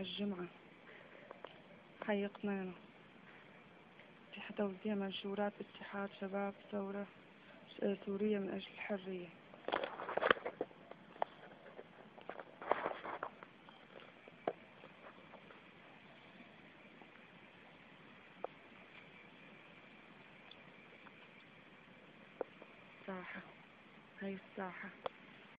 الجمعة. حي قنينة توزيع منشورات اتحاد شباب ثورة آه، سورية من أجل الحرية. ساحة هاي الساحة.